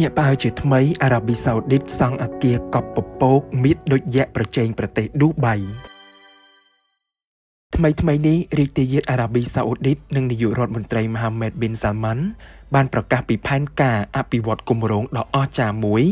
ភ្ញាក់ផ្អើលជាថ្មីអារ៉ាប៊ីសាអូឌីតសង់អគារកប់ពពកមៀតដូចយៈប្រជែងប្រទេសឌូបៃថ្មីថ្មីនេះរាជធានីអារ៉ាប៊ីសាអូឌីតនិងនាយករដ្ឋមន្ត្រីមហាម៉េតប៊ីនសាម៉ាន់បានប្រកាសពីផែនការអភិវឌ្ឍគម្រោងដ៏អស្ចារ្យមួយ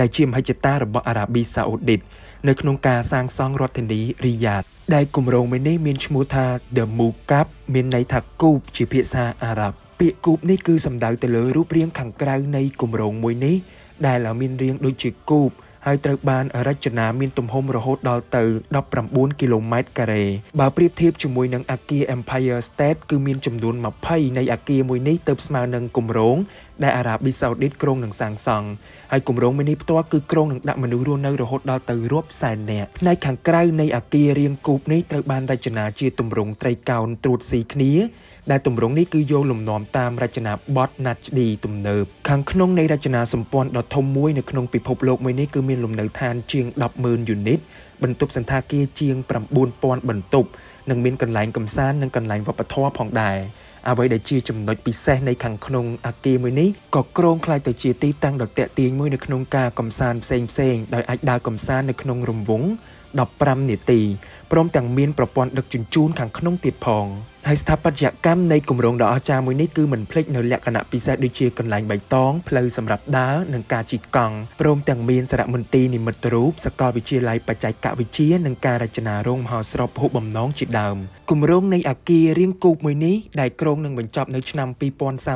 ដែលជាមហិច្ឆតារបស់អារ៉ាប៊ីសាអូឌីតនៅក្នុងការសាងសង់រដ្ឋធានីរីយ៉ាតដែលគម្រោងមួយនេះមានឈ្មោះថា The Mukab មានន័យថាគូបជាភាសាអារ៉ាប់ ពាក្យគូបនេះគឺសំដៅទៅលើរូបរាងខាងក្រៅនៃគម្រោងមួយនេះដែលមានរាងដូចជាគូបហើយត្រូវបានរចនាមានទំហំរហូតដល់ទៅ19គីឡូម៉ែត្រការ៉េបើប្រៀបធៀបជាមួយនឹងអគារ Empire State គឺមានចំនួន20នៃអគារមួយនេះទៅស្មើនឹងគម្រោង ដែលអារ៉ាប៊ីសាអូឌីតក្រុងនឹងសាងសង់ហើយគម្រោងមួយនេះផ្ទាល់គឺក្រុងនឹងដាក់មនុស្សរស់នៅរហូតដល់ទៅរាប់សែននាក់ផ្នែកខាងក្រៅនៃអគាររាងគូបនេះត្រូវបានរចនាជាទម្រង់ត្រីកោណត្រួតស៊ីគ្នាដែលទម្រង់នេះគឺយកលំនាំតាមរចនាបថ Natchd ទំនើបខាងក្នុងនៃរចនាសម្ព័ន្ធដ៏ធំមួយនៅក្នុងពិភពលោកមួយនេះគឺមានលំនៅឋានជាង100,000យូនីត បន្ទប់សន្តាគារជាង9000បន្ទប់និងមានកន្លែងកំសាន្តនិងកន្លែងវប្បធម៌ផងដែរអ្វីដែលជាចំណុចពិសេសនៃខាងក្នុងអគារមួយនេះក៏គ្រោងខ្លាយទៅជាទីតាំងដ៏តាក់ទាញមួយនៅក្នុងការកំសាន្តផ្សេងផ្សេងដោយអាចដើរកំសាន្តនៅក្នុងរង្វង់15នាទីព្រមទាំងមានប្រព័ន្ធដឹកជញ្ជូនខាងក្នុងទៀតផង ហើយស្ថាបត្យកម្មនៃគម្រោងដ៏អស្ចារ្យមួយនេះគឺមិនភ្លេចនៅលក្ខណៈពិសេសដូចជាកន្លែងបៃតងផ្លូវសម្រាប់ដើរនិងការជិះកង់ព្រមទាំងមានសារមន្ទីរនិមិត្តរូបសាកលវិទ្យាល័យបច្ចេកវិទ្យានិងការរចនារោងមហោស្រពហុបំណងជាដើមគម្រោងនៃអគាររាងគូបមួយនេះដែលក្រុងនឹងបញ្ចប់នៅឆ្នាំ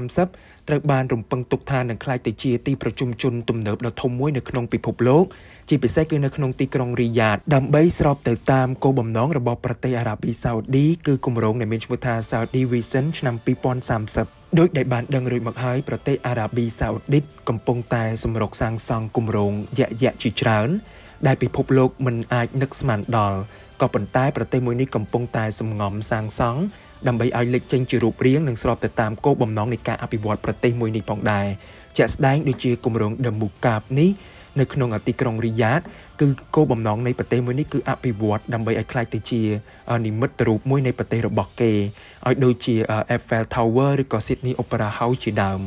2030ត្រូវបានរំពឹងទុកថានឹងក្លាយទៅជាទីប្រជុំជនទំនើបដ៏ធំមួយនៅក្នុងពិភពលោកជាពិសេសគឺនៅក្នុងទីក្រុងរីយ៉ាតដើម្បីស្របទៅតាមគោលបំណងរបស់ប្រទេសអារ៉ាប៊ីសាអូឌីគឺគម្រោងដែលមានឈ្មោះថា Saudi Vision ឆ្នាំ2030ដោយដែលបានដឹងរួចមកហើយប្រទេសអារ៉ាប៊ីសាអូឌីតកំពុងតែសម្រុកសាងសង់គម្រោងយៈយៈជាច្រើន ដែលពិភពលោកមិនអាចនឹកស្មានដល់ក៏ប៉ុន្តែប្រទេសមួយនេះកំពុងតែសំងំសាងសង់ដើម្បីឲ្យលេចចេញជារូបរាងនិងស្របទៅតាមគោលបំណងនៃការអភិវឌ្ឍប្រទេសមួយនេះផងដែរជាក់ស្ដែងដូចជាគម្រោង The Mukab នេះ នៅក្នុងទីក្រុងរីយ៉ាតគឺគោលបំណងនៃប្រទេសមួយនេះគឺអភិវឌ្ឍដើម្បីឲ្យក្លាយទៅជានិមិត្តរូបមួយនៃប្រទេសរបស់គេឲ្យដូចជា Eiffel Tower ឬក៏ Sydney Opera House ជាដើម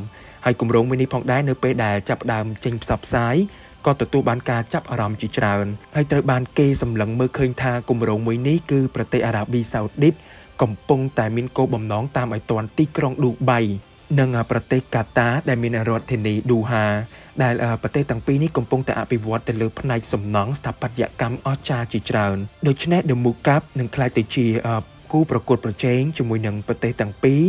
ហើយគម្រោងមួយនេះផងដែរនៅពេលដែលចាប់ផ្ដើមចេញផ្សព្វផ្សាយក៏ទទួលបានការចាប់អារម្មណ៍ជាច្រើនហើយត្រូវបានគេសម្លឹងមើលឃើញថាគម្រោងមួយនេះគឺប្រទេសអារ៉ាប៊ីសាអូឌីតកំពុងតែមានគោលបំណងតាមឲ្យទាន់ទីក្រុងឌូបៃ និងប្រទេសកាតាដែលមានរដ្ឋធានីឌូហាដែលប្រទេសទាំងពីរនេះកំពុងតែអភិវឌ្ឍទៅលើផ្នែកសំណង់ស្ថាបត្យកម្មអស្ចារ្យជាច្រើនដូច្នេះ The Mukap នឹងក្លាយទៅជាគូប្រកួតប្រជែងជាមួយនឹងប្រទេសទាំងពីរ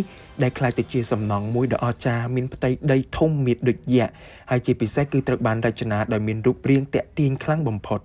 ដែលក្លាយទៅជាសំណង់មួយដ៏អស្ចារ្យមានផ្ទៃដីធំមាតដូចយក្សហើយជាពិសេសគឺត្រូវបានរចនាដោយមានរូបរាងតាក់ទាញខ្លាំងបំផុត។